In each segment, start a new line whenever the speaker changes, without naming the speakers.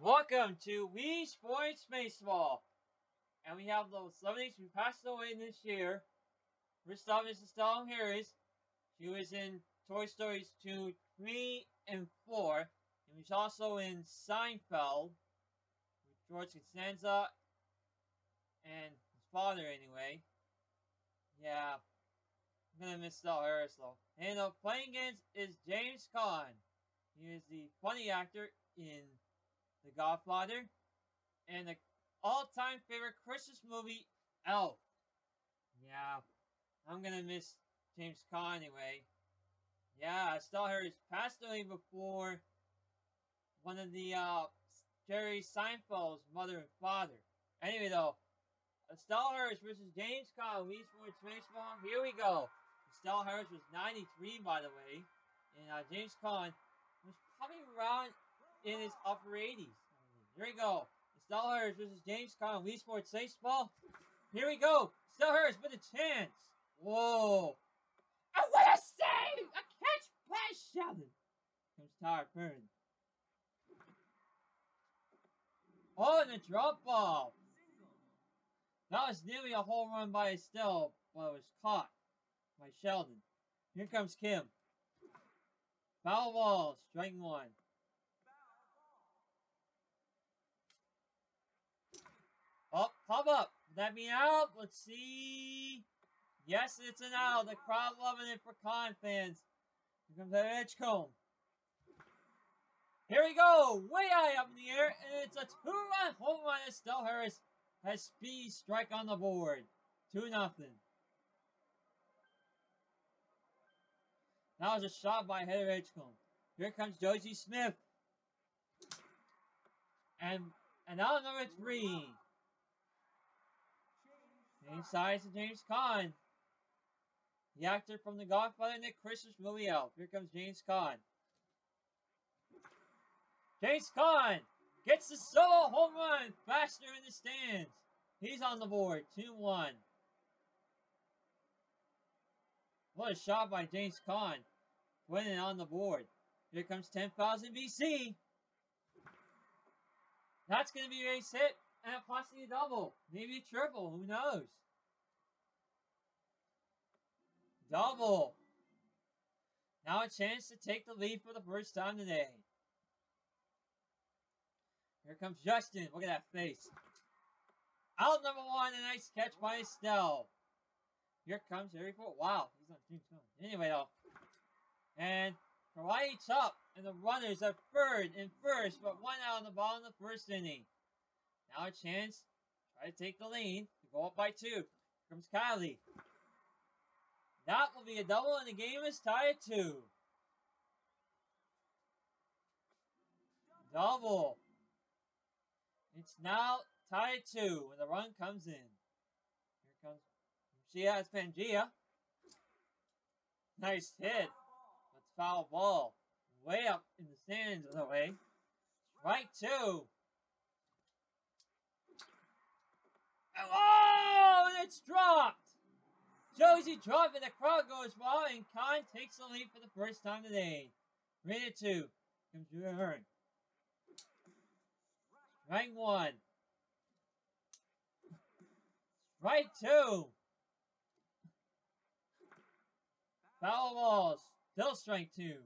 Welcome to Wii Sports Baseball. And we have those celebrities who passed away this year. First off is Estelle Harris. She was in Toy Stories 2, 3, and 4. And was also in Seinfeld with George Costanza and his father, anyway. Yeah. I'm gonna miss Estelle Harris, though. And uh, playing against is James Caan. He is the funny actor in The Godfather and the all-time favorite Christmas movie, Elf. Yeah, I'm gonna miss James Caan anyway. Yeah, I Estelle Harris passed away before one of the uh, Jerry Seinfeld's mother and father. Anyway, though, Estelle Harris versus James Caan, Wii Sports Baseball. Here we go. Estelle Harris was 93, by the way, and uh, James Caan was probably around in his upper 80s. Here we go. Harris versus James Caan, Wii Sports Baseball. Here we go. Harris with a chance. Whoa. And what a save! A catch by Sheldon. Comes Tyler Burns. Oh, and a drop ball. That was nearly a home run by Estelle, but it was caught by Sheldon. Here comes Kim. Foul ball, strike one. Oh, pop up. Let me out? Let's see. Yes, it's an out. The crowd loving it for Caan fans. Here comes that. Here we go. Way high up in the air. And it's a two-run home run. Estelle Harris has speed strike on the board. 2 nothing. That was a shot by Heather Edgecombe. Here comes Josie Smith. And and now number three. Inside to James Caan. The actor from The Godfather and the Christmas movie Elf. Here comes James Caan. James Caan gets the solo home run faster in the stands. He's on the board. 2-1. What a shot by James Caan. Winning on the board. Here comes 10,000 BC. That's going to be a base hit and possibly a double. Maybe a triple. Who knows? Double. Now a chance to take the lead for the first time today. Here comes Justin. Look at that face. Out number one. A nice catch by Estelle. Here comes Harry Ford. Wow. He's on James Caan. Anyway, though. And Kawhi up. And the runners are third and first, but one out on the ball in the first inning. Now a chance. Try to take the lead. To go up by two. Here comes Kylie. That will be a double, and the game is tied at two. Double. It's now tied at two when the run comes in. Here comes she has Pangea. Nice hit. That's foul ball. Way up in the stands of the way. Right two. Oh, it's dropped. Josie dropped and the crowd goes wild and Caan takes the lead for the first time today. Rated two. Comes Drew Hearn. Strike one. Right two. Foul balls. Still strike two.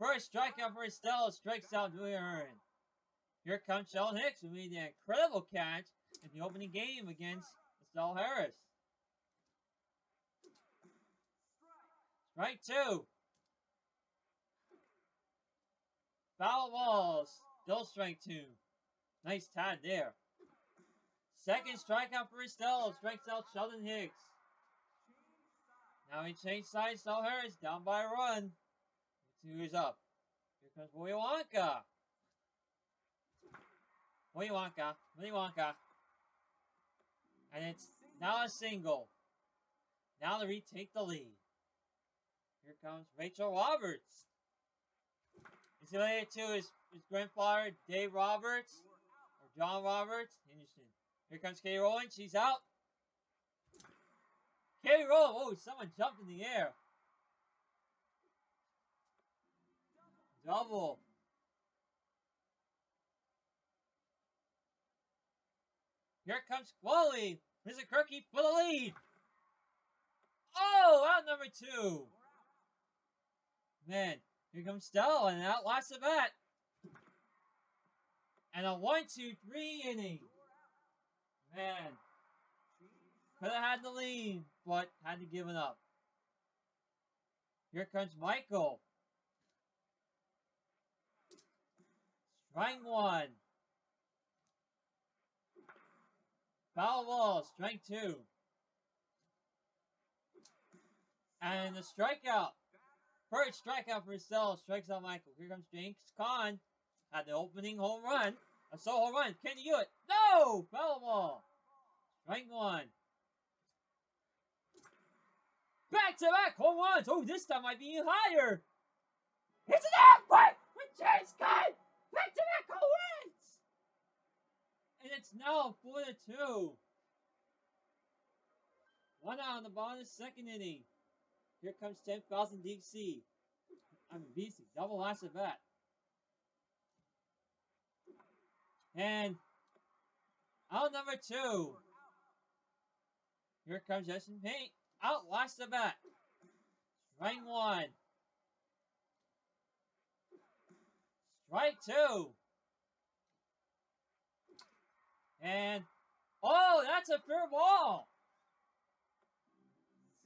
First strikeout for Estelle strikes out Julia Hearn. Here comes Sheldon Hicks who made an incredible catch in the opening game against Estelle Harris. Strike two. Foul balls. Still strike two. Nice tad there. Second strikeout for Estelle. Strikes out Sheldon Hicks. Now he changed sides. Estelle Harris down by a run. Two is up. Here comes Wonka. Willy Wonka. Willy Wonka. And it's now a single. Now they retake the lead. Here comes Rachel Roberts. Is related to his, his grandfather, Dave Roberts, or John Roberts. Interesting. Here comes Katie Rowland. She's out. Katie Rowland. Oh, someone jumped in the air. Double. Here comes Wally. Mr. Kirky for the lead. Oh, out number two. Man, here comes Stella and out last the bat. And a one, two, three inning. Man. Could have had the lead, but had to give it up. Here comes Michael. Strike one. Foul ball, strike two. And the strikeout. First strikeout for Estelle. Strikes out Michael. Here comes James Caan. Had the opening home run. A solo home run. Can he do it? No! Foul ball. Strike one. Back to back home runs. Oh, this time might be higher. It's an outbreak with James Caan. Back to back home it's now 4 to 2. One out on the bottom the second inning. Here comes 10,000 DC. I'm mean, BC. Double last at bat. And out number two. Here comes Justin Paint. Out last at bat. Strike one. Strike two. And, oh, that's a fair ball.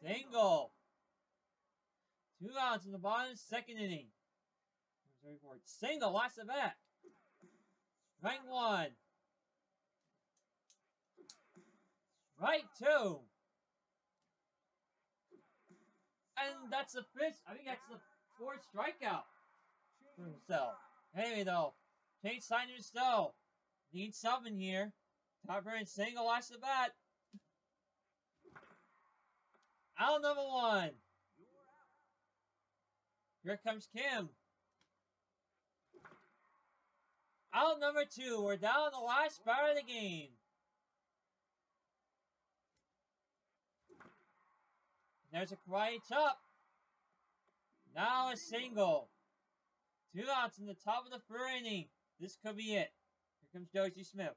Single. Two outs in the bottom, second inning. Single, last at bat. Strike one. Strike two. And that's the fifth. I think that's the fourth strikeout for himself. Anyway, though, Tate Steiner still needs something here. Top and single last the bat. Out number one. Here comes Kim. Out number two. We're down the last bar of the game. There's a quiet chop. Now a single. Two outs in the top of the third inning. This could be it. Here comes Josie Smith.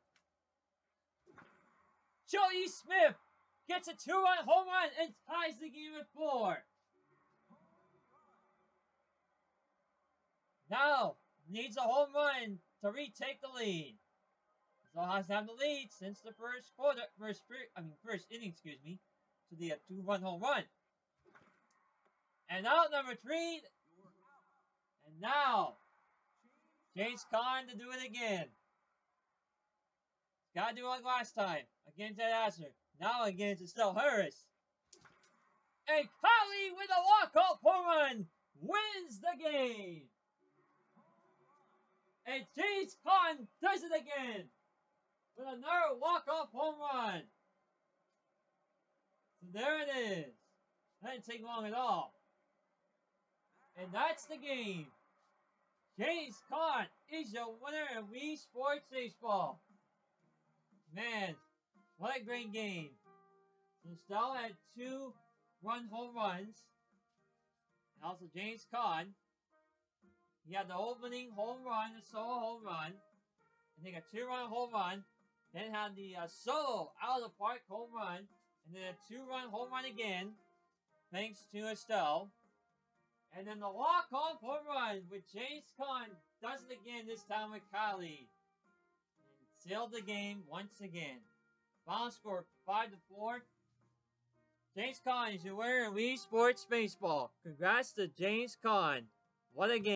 Joey Smith gets a two-run home run and ties the game at four. Now needs a home run to retake the lead. So has have the lead since the first quarter, first, I mean first inning, excuse me, to the uh, two-run home run. And out number three, and now James Caan to do it again. Gotta do it like last time against Ed Asher. Now against Estelle Harris. And Kylie with a walk-off home run wins the game. And James Caan does it again with another walk-off home run. So there it is. That didn't take long at all. And that's the game. James Caan is the winner of Wii Sports Baseball. Man, what a great game. So Stella had two run home runs. And also James Caan. He had the opening home run, the solo home run. And then a two-run home run. Then had the uh, solo out of the park home run. And then a two-run home run again. Thanks to Estelle. And then the walk-off home run with James Caan does it again, this time with Kylie. Sealed the game once again. Final score 5 to 4. James Caan is your winner in Wii Sports Baseball. Congrats to James Caan. What a game.